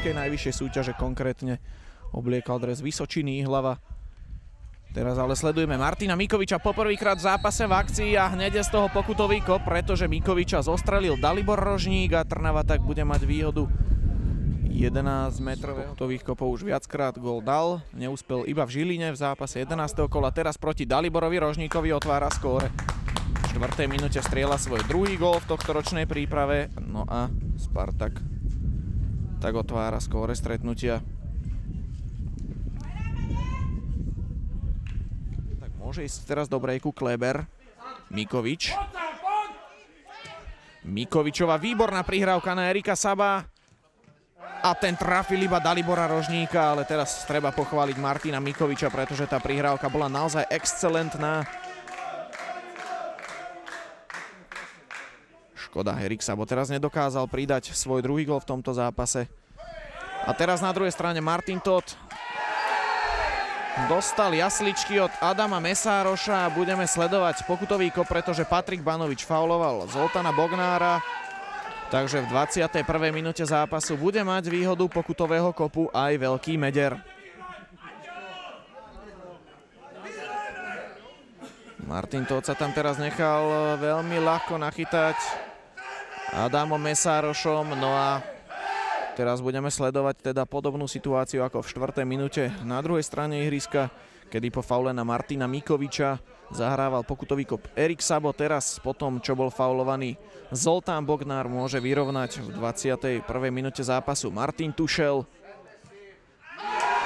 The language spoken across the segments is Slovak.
slovenskej najvyššej súťaže, konkrétne obliekal dres Vysočiny, hlava. Teraz ale sledujeme Martina Mikoviča poprvýkrát v zápase v akcii a hneď je z toho pokutový kop, pretože Mikoviča zostrelil Dalibor Rožník a Trnava tak bude mať výhodu 11 metrového pokutových kopov už viackrát gol dal, neúspel iba v Žiline v zápase 11. kola, teraz proti Daliborovi Rožníkovi otvára skóre. V 4. minúte strieľa svoj druhý gól v tohto ročnej príprave, no a Spartak tak otvára skóre stretnutia. Môže ísť teraz do breaku Kleber. Mikovič. Mikovičová výborná prihrávka na Erika Saba. A ten trafil iba Dalibora Rožníka, ale teraz treba pochváliť Martina Mikoviča, pretože tá prihrávka bola naozaj excelentná. Škoda, Erik Sabo teraz nedokázal pridať svoj druhý gol v tomto zápase. A teraz na druhej strane Martin Todd dostal jasličky od Adama Mesároša a budeme sledovať pokutový kop, pretože Patrik Banovič fauloval Zoltana Bognára. Takže v 21. minúte zápasu bude mať výhodu pokutového kopu aj Veľký Meder. Martin Todt sa tam teraz nechal veľmi ľahko nachytať Adamom Mesárošom, no a Teraz budeme sledovať teda podobnú situáciu ako v 4. minúte na druhej strane ihriska, kedy po faule na Martina Mikoviča zahrával pokutový kop Erik Sabo. Teraz po tom, čo bol faulovaný Zoltán Bognár, môže vyrovnať v 21. minúte zápasu Martin Tušel.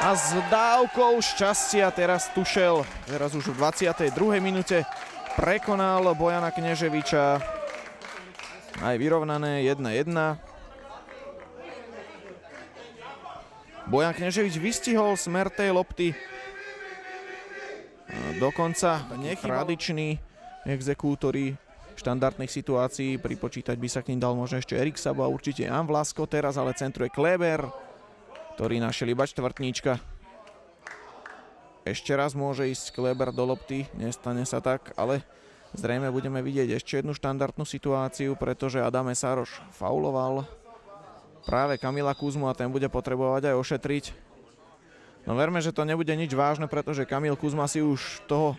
A s dávkou šťastia teraz Tušel, teraz už v 22. minúte prekonal Bojana Kneževiča. Aj vyrovnané 1-1. Bojan Kneževič vystihol smer tej lopty. Dokonca tradiční exekútori štandardných situácií. Pripočítať by sa k ním dal možno ešte Erik Sabo a určite Jan Vlasko. Teraz ale centruje Kleber, ktorý našiel iba čtvrtníčka. Ešte raz môže ísť Kleber do lopty, nestane sa tak, ale zrejme budeme vidieť ešte jednu štandardnú situáciu, pretože Adame Sároš fauloval práve Kamila Kuzmu a ten bude potrebovať aj ošetriť. No verme, že to nebude nič vážne, pretože Kamil Kuzma si už toho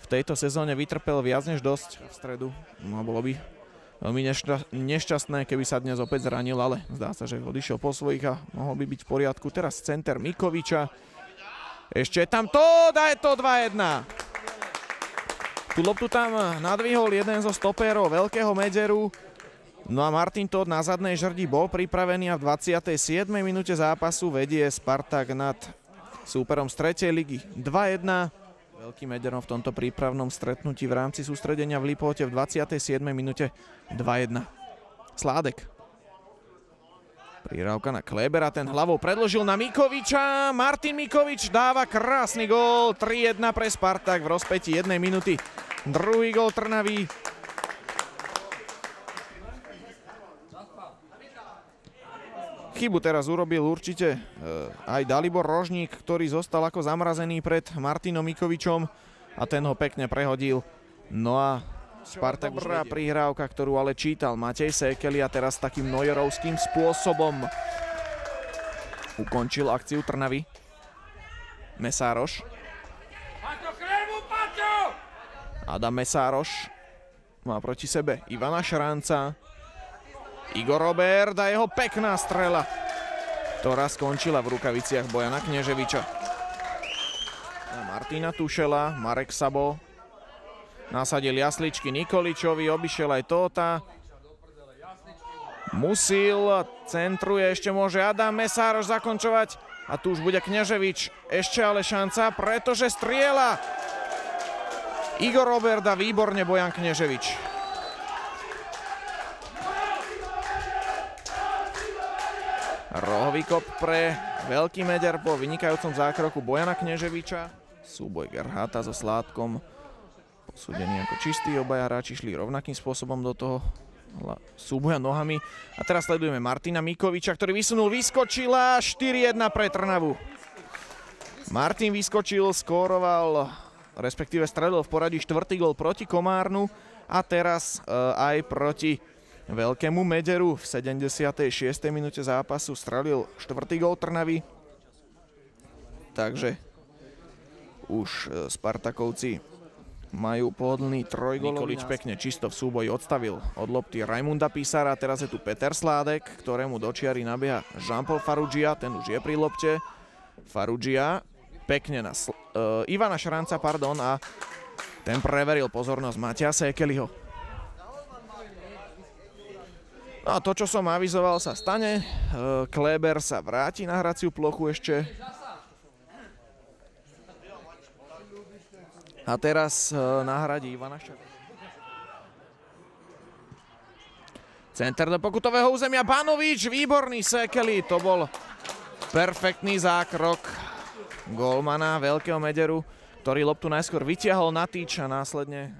v tejto sezóne vytrpel viac než dosť v stredu. No bolo by veľmi nešťastné, keby sa dnes opäť zranil, ale zdá sa, že odišiel po svojich a mohol by byť v poriadku. Teraz center Mikoviča. Ešte tam to, daj to 2-1. Tu loptu tam nadvihol jeden zo stopérov veľkého medzeru. No a Martin Todd na zadnej žrdi bol pripravený a v 27. minúte zápasu vedie Spartak nad súperom z 3. ligy 2-1. Veľkým mederom v tomto prípravnom stretnutí v rámci sústredenia v Lipote v 27. minúte 2-1. Sládek. Prírávka na Klebera, ten hlavou predložil na Mikoviča. Martin Mikovič dáva krásny gól. 3-1 pre Spartak v rozpeti jednej minúty. Druhý gól Trnavy Chybu teraz urobil určite eh, aj Dalibor Rožník, ktorý zostal ako zamrazený pred Martinom Mikovičom a ten ho pekne prehodil. No a Spartak dobrá prihrávka, ktorú ale čítal Matej Sekeli a teraz takým nojerovským spôsobom ukončil akciu Trnavy. Mesároš. Adam Mesároš má proti sebe Ivana Šránca. Igor Robert a jeho pekná strela, ktorá skončila v rukaviciach Bojana Kneževiča. A Martina Tušela, Marek Sabo nasadil jasličky Nikoličovi, obišiel aj Tóta. Musil, centruje, ešte môže Adam Mesároš zakončovať. A tu už bude Kneževič, ešte ale šanca, pretože striela. Igor Robert a výborne Bojan Kneževič. Rohový kop pre Veľký Meder po vynikajúcom zákroku Bojana Kneževiča. Súboj Gerháta so Sládkom. Posúdený ako čistý, obaja hráči šli rovnakým spôsobom do toho súboja nohami. A teraz sledujeme Martina Mikoviča, ktorý vysunul, vyskočil a 4-1 pre Trnavu. Martin vyskočil, skóroval, respektíve stredol v poradí štvrtý gol proti Komárnu a teraz uh, aj proti veľkému Mederu v 76. minúte zápasu strelil štvrtý gol Trnavy. Takže už e, Spartakovci majú pohodlný trojgolový Nikolič pekne čisto v súboji odstavil od lopty Raimunda Písara. Teraz je tu Peter Sládek, ktorému do čiary nabieha Jean-Paul Farugia, ten už je pri lopte. Farugia pekne na uh, Ivana Šranca, pardon, a ten preveril pozornosť Matiasa Ekeliho. No a to, čo som avizoval, sa stane. Uh, Kleber sa vráti na hraciu plochu ešte. A teraz uh, nahradí Ivana Šranca. Center do pokutového územia, Banovič, výborný Sekeli, to bol perfektný zákrok golmana Veľkého Mederu ktorý loptu najskôr vytiahol na týč a následne